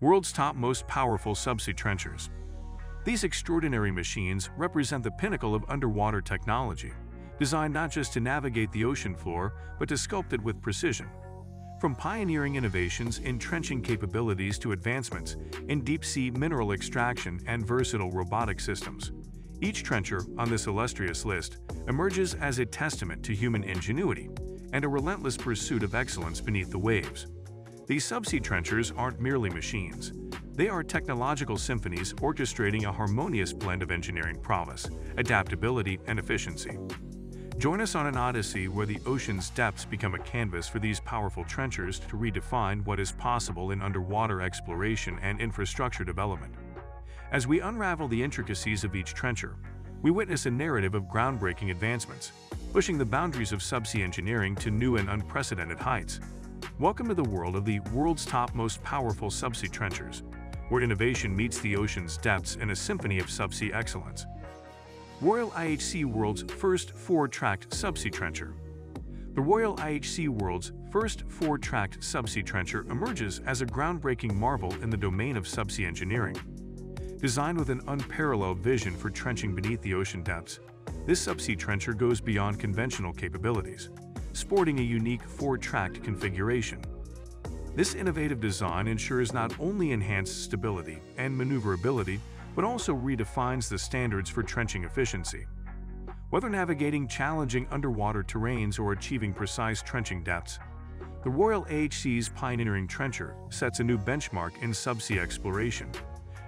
world's top most powerful subsea trenchers. These extraordinary machines represent the pinnacle of underwater technology, designed not just to navigate the ocean floor, but to sculpt it with precision. From pioneering innovations in trenching capabilities to advancements in deep-sea mineral extraction and versatile robotic systems, each trencher on this illustrious list emerges as a testament to human ingenuity and a relentless pursuit of excellence beneath the waves. These subsea trenchers aren't merely machines. They are technological symphonies orchestrating a harmonious blend of engineering prowess, adaptability, and efficiency. Join us on an odyssey where the ocean's depths become a canvas for these powerful trenchers to redefine what is possible in underwater exploration and infrastructure development. As we unravel the intricacies of each trencher, we witness a narrative of groundbreaking advancements, pushing the boundaries of subsea engineering to new and unprecedented heights. Welcome to the world of the world's top most powerful subsea trenchers, where innovation meets the ocean's depths in a symphony of subsea excellence. Royal IHC World's first four-tracked subsea trencher. The Royal IHC World's first four-tracked subsea trencher emerges as a groundbreaking marvel in the domain of subsea engineering. Designed with an unparalleled vision for trenching beneath the ocean depths, this subsea trencher goes beyond conventional capabilities, sporting a unique four-tracked configuration. This innovative design ensures not only enhanced stability and maneuverability, but also redefines the standards for trenching efficiency. Whether navigating challenging underwater terrains or achieving precise trenching depths, the Royal IHC's pioneering trencher sets a new benchmark in subsea exploration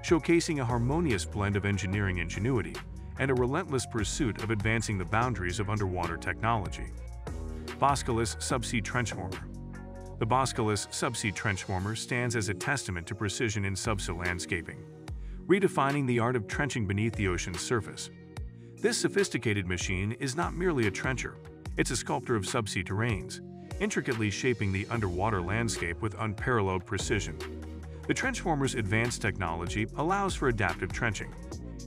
showcasing a harmonious blend of engineering ingenuity and a relentless pursuit of advancing the boundaries of underwater technology. Boskalis Subsea Trenchformer The Boskalis Subsea Trenchformer stands as a testament to precision in subsea landscaping, redefining the art of trenching beneath the ocean's surface. This sophisticated machine is not merely a trencher, it's a sculptor of subsea terrains, intricately shaping the underwater landscape with unparalleled precision. The Trenchformer's advanced technology allows for adaptive trenching,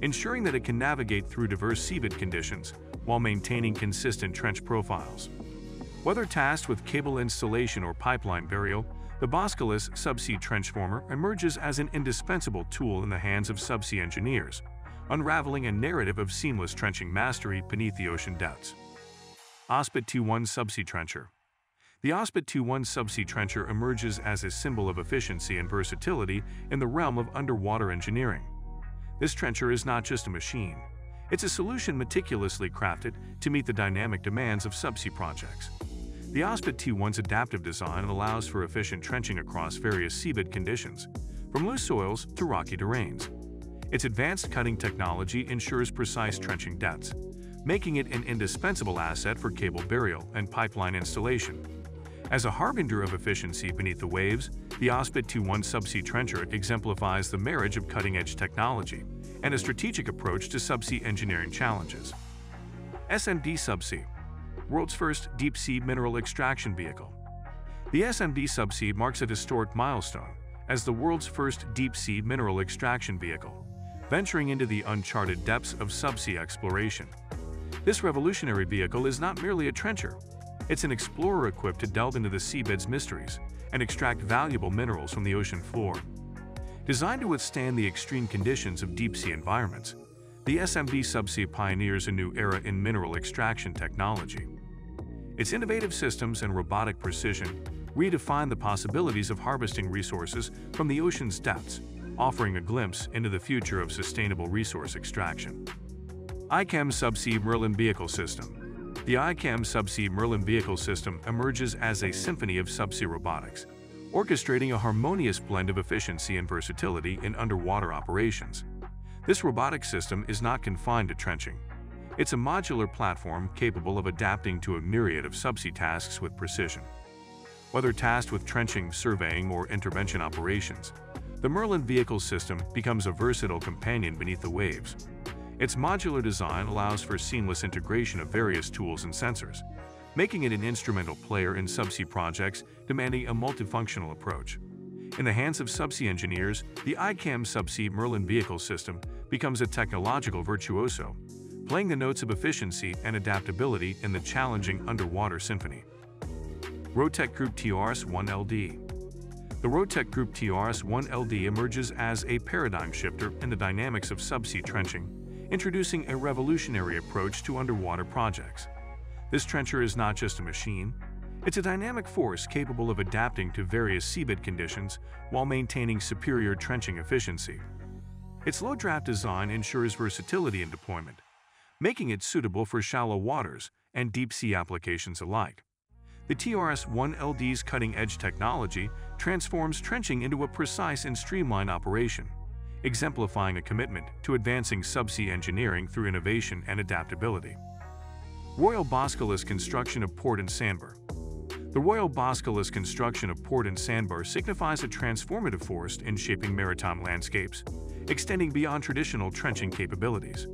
ensuring that it can navigate through diverse seabed conditions while maintaining consistent trench profiles. Whether tasked with cable installation or pipeline burial, the Boskalis subsea trenchformer emerges as an indispensable tool in the hands of subsea engineers, unraveling a narrative of seamless trenching mastery beneath the ocean depths. Ospit T1 Subsea Trencher the Ospit T1 subsea trencher emerges as a symbol of efficiency and versatility in the realm of underwater engineering. This trencher is not just a machine. It's a solution meticulously crafted to meet the dynamic demands of subsea projects. The Ospit T1's adaptive design allows for efficient trenching across various seabed conditions, from loose soils to rocky terrains. Its advanced cutting technology ensures precise trenching depths, making it an indispensable asset for cable burial and pipeline installation. As a harbinger of efficiency beneath the waves, the Ospit T1 subsea trencher exemplifies the marriage of cutting-edge technology and a strategic approach to subsea engineering challenges. SMD Subsea World's first deep-sea mineral extraction vehicle. The SMD Subsea marks a historic milestone as the world's first deep-sea mineral extraction vehicle, venturing into the uncharted depths of subsea exploration. This revolutionary vehicle is not merely a trencher, it's an explorer equipped to delve into the seabed's mysteries and extract valuable minerals from the ocean floor. Designed to withstand the extreme conditions of deep-sea environments, the SMD Subsea pioneers a new era in mineral extraction technology. Its innovative systems and robotic precision redefine the possibilities of harvesting resources from the ocean's depths, offering a glimpse into the future of sustainable resource extraction. ICAM Subsea Merlin Vehicle System the ICAM Subsea Merlin vehicle system emerges as a symphony of subsea robotics, orchestrating a harmonious blend of efficiency and versatility in underwater operations. This robotic system is not confined to trenching. It's a modular platform capable of adapting to a myriad of subsea tasks with precision. Whether tasked with trenching, surveying, or intervention operations, the Merlin vehicle system becomes a versatile companion beneath the waves, its modular design allows for seamless integration of various tools and sensors, making it an instrumental player in subsea projects demanding a multifunctional approach. In the hands of subsea engineers, the ICAM Subsea Merlin vehicle system becomes a technological virtuoso, playing the notes of efficiency and adaptability in the challenging underwater symphony. Rotec Group TRS-1LD The Rotec Group TRS-1LD emerges as a paradigm shifter in the dynamics of subsea trenching, introducing a revolutionary approach to underwater projects. This trencher is not just a machine, it's a dynamic force capable of adapting to various seabed conditions while maintaining superior trenching efficiency. Its low-draft design ensures versatility in deployment, making it suitable for shallow waters and deep-sea applications alike. The TRS-1LD's cutting-edge technology transforms trenching into a precise and streamlined operation, exemplifying a commitment to advancing subsea engineering through innovation and adaptability. Royal Boskalis Construction of Port and Sandbar The Royal Boskalis construction of port and sandbar signifies a transformative force in shaping maritime landscapes, extending beyond traditional trenching capabilities.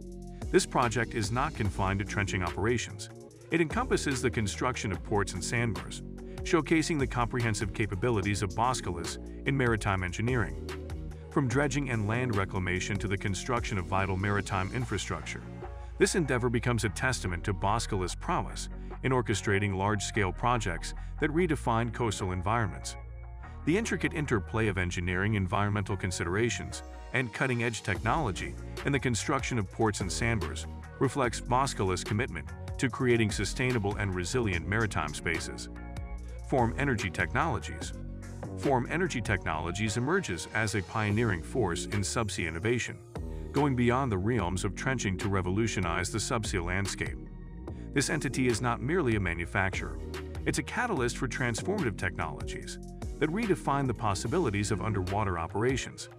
This project is not confined to trenching operations. It encompasses the construction of ports and sandbars, showcasing the comprehensive capabilities of Boskalis in maritime engineering. From dredging and land reclamation to the construction of vital maritime infrastructure, this endeavor becomes a testament to Boskalis' prowess in orchestrating large-scale projects that redefine coastal environments. The intricate interplay of engineering environmental considerations and cutting-edge technology in the construction of ports and sandbars reflects Boskalis' commitment to creating sustainable and resilient maritime spaces. Form Energy Technologies Form Energy Technologies emerges as a pioneering force in subsea innovation, going beyond the realms of trenching to revolutionize the subsea landscape. This entity is not merely a manufacturer, it's a catalyst for transformative technologies that redefine the possibilities of underwater operations.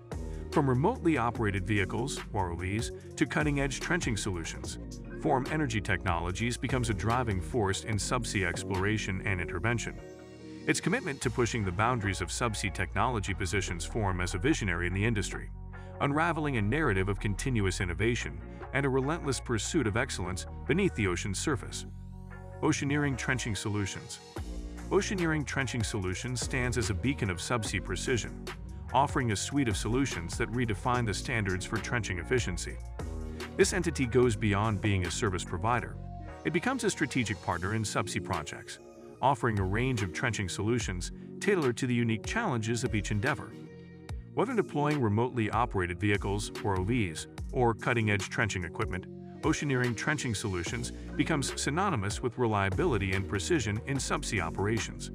From remotely operated vehicles, ROVs, to cutting-edge trenching solutions, Form Energy Technologies becomes a driving force in subsea exploration and intervention. Its commitment to pushing the boundaries of subsea technology positions Form as a visionary in the industry, unraveling a narrative of continuous innovation and a relentless pursuit of excellence beneath the ocean's surface. Oceaneering Trenching Solutions Oceaneering Trenching Solutions stands as a beacon of subsea precision, offering a suite of solutions that redefine the standards for trenching efficiency. This entity goes beyond being a service provider. It becomes a strategic partner in subsea projects, offering a range of trenching solutions tailored to the unique challenges of each endeavor. Whether deploying remotely operated vehicles, or ROVs, or cutting-edge trenching equipment, Oceaneering Trenching Solutions becomes synonymous with reliability and precision in subsea operations.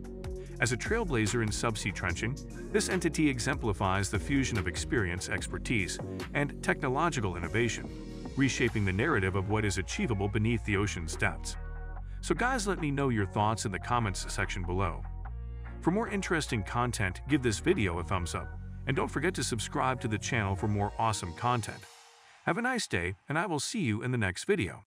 As a trailblazer in subsea trenching, this entity exemplifies the fusion of experience, expertise, and technological innovation, reshaping the narrative of what is achievable beneath the ocean's depths. So guys, let me know your thoughts in the comments section below. For more interesting content, give this video a thumbs up, and don't forget to subscribe to the channel for more awesome content. Have a nice day, and I will see you in the next video.